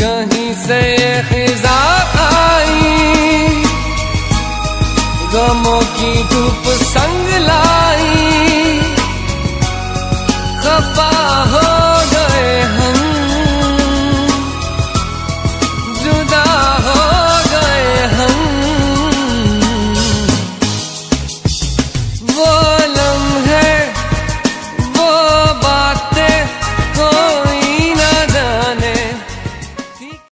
कहीं से खिजा आई। गमों की धूप संग लाई। खपा